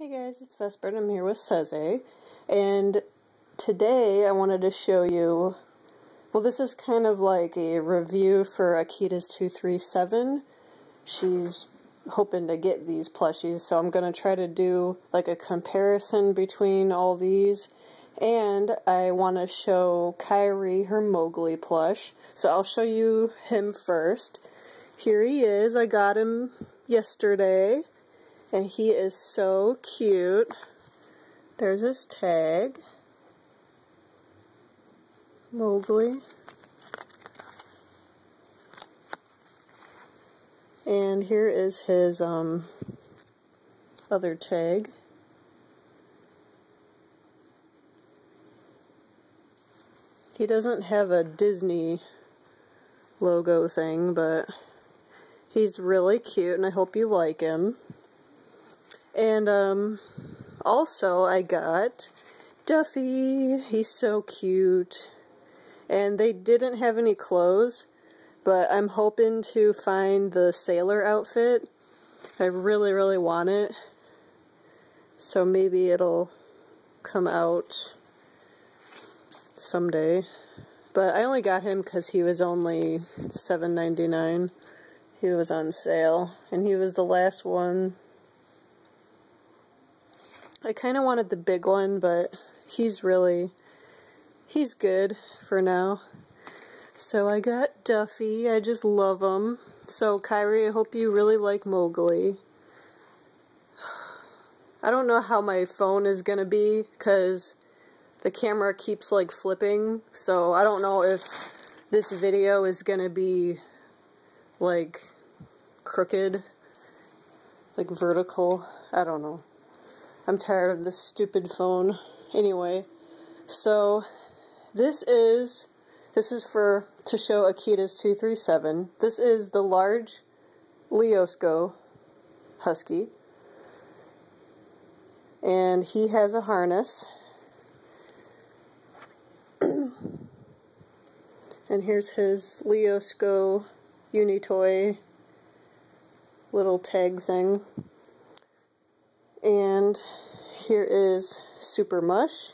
Hey guys, it's Vesper and I'm here with Seze, and today I wanted to show you, well this is kind of like a review for Akitas 237. She's hoping to get these plushies, so I'm going to try to do like a comparison between all these, and I want to show Kairi her Mowgli plush, so I'll show you him first. Here he is, I got him yesterday. And he is so cute. There's his tag. Mowgli. And here is his um, other tag. He doesn't have a Disney logo thing, but he's really cute and I hope you like him. And um, also I got Duffy. He's so cute. And they didn't have any clothes, but I'm hoping to find the sailor outfit. I really, really want it. So maybe it'll come out someday. But I only got him because he was only $7.99. He was on sale. And he was the last one I kind of wanted the big one, but he's really, he's good for now. So I got Duffy. I just love him. So Kairi, I hope you really like Mowgli. I don't know how my phone is going to be because the camera keeps like flipping. So I don't know if this video is going to be like crooked, like vertical. I don't know. I'm tired of this stupid phone. Anyway, so this is this is for to show Akitas 237. This is the large Leosco Husky. And he has a harness. and here's his Leosco Unitoy little tag thing. And here is Super Mush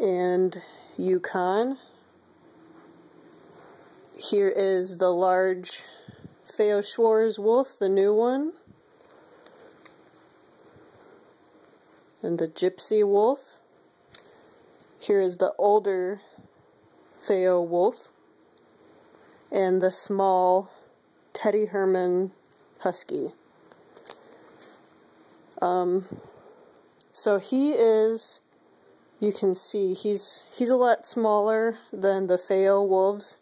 and Yukon. Here is the large Feo Schwarz wolf, the new one. And the Gypsy wolf. Here is the older Feo wolf. And the small Teddy Herman Husky. Um, so he is, you can see, he's he's a lot smaller than the Feo wolves.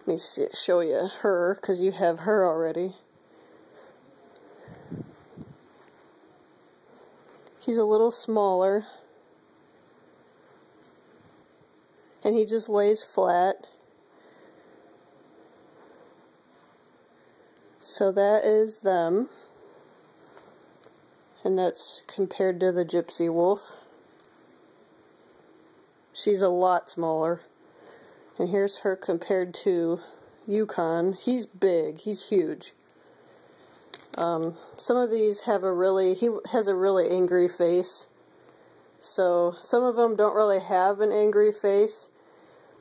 Let me see, show you her, because you have her already. He's a little smaller. And he just lays flat. So that is them and that's compared to the gypsy wolf. She's a lot smaller. And here's her compared to Yukon. He's big. He's huge. Um, some of these have a really, he has a really angry face. So some of them don't really have an angry face.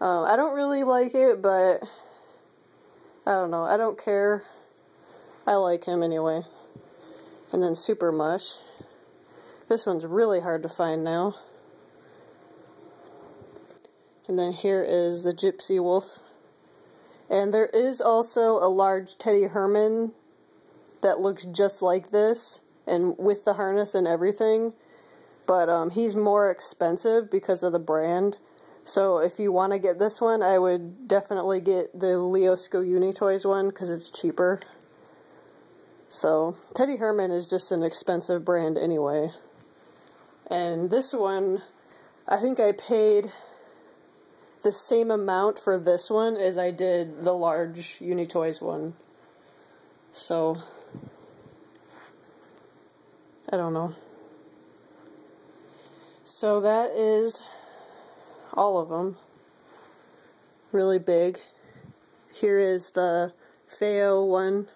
Um, I don't really like it, but I don't know. I don't care. I like him anyway. And then Super Mush. This one's really hard to find now. And then here is the Gypsy Wolf. And there is also a large Teddy Herman that looks just like this and with the harness and everything. But um, he's more expensive because of the brand. So if you want to get this one, I would definitely get the Leosco Unitoys one because it's cheaper. So, Teddy Herman is just an expensive brand anyway. And this one, I think I paid the same amount for this one as I did the large Unitoys one. So, I don't know. So that is all of them. Really big. Here is the Feo one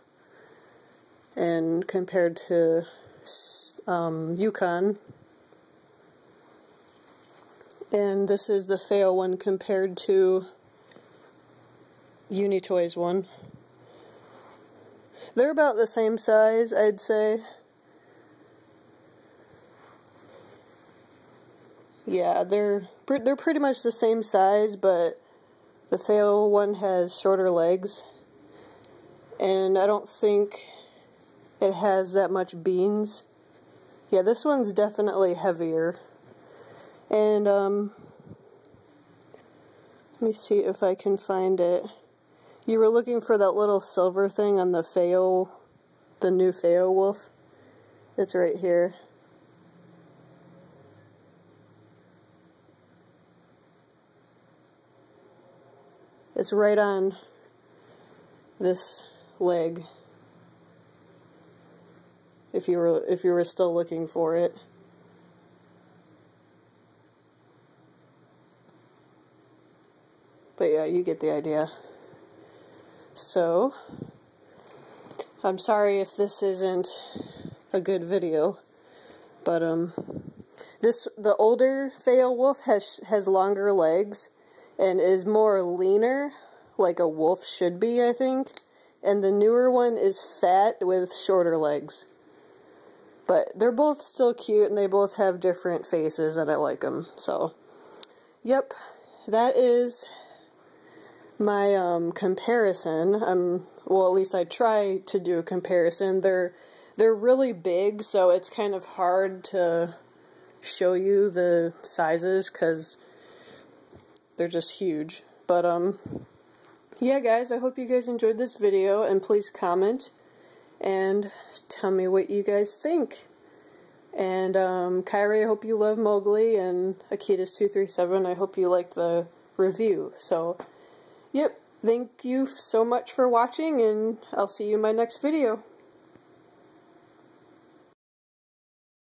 and compared to um, Yukon. And this is the Feo one compared to Unitoys one. They're about the same size, I'd say. Yeah, they're they're pretty much the same size, but the Feo one has shorter legs. And I don't think it has that much beans. Yeah, this one's definitely heavier. And, um, let me see if I can find it. You were looking for that little silver thing on the Feo, the new Feo wolf. It's right here. It's right on this leg. If you were if you were still looking for it. But yeah, you get the idea. So, I'm sorry if this isn't a good video, but um, this the older Feo wolf has has longer legs and is more leaner, like a wolf should be, I think. And the newer one is fat with shorter legs. But they're both still cute and they both have different faces and I like them. So, yep, that is my um, comparison. Um, well, at least I try to do a comparison. They're they're really big, so it's kind of hard to show you the sizes because they're just huge. But, um, yeah, guys, I hope you guys enjoyed this video, and please comment and tell me what you guys think. And, um, Kairi, I hope you love Mowgli, and Akitas237, I hope you like the review. So, yep, thank you so much for watching, and I'll see you in my next video.